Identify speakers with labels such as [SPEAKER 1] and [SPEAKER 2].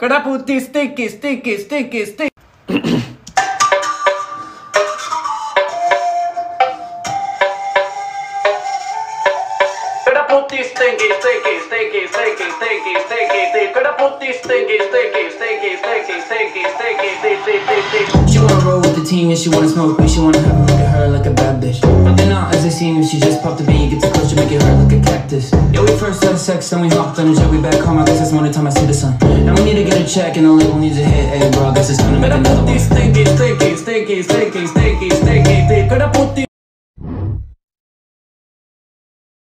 [SPEAKER 1] Kadaputi sticky, sticky, sticky, sticky. Kadaputi stinky, sticky, sticky, sticky, sticky, sticky, sticky. Kadaputi stinky, sticky, sticky, sticky,
[SPEAKER 2] She wanna roll with the team, and she wanna smoke me. She wanna have a look at her like a bad bitch. But they're not as they seem. She just popped a bean, gets close to make it hurt like a cactus. Yeah, we first had sex, then we hopped on a jet. We back home. I guess that's more the time I see the sun. And we need to get a check, and the label needs a hit. Hey, bro, I guess it's time to make another one.
[SPEAKER 1] stinky, sticky, sticky, sticky, sticky, sticky, sticky. Kadaputi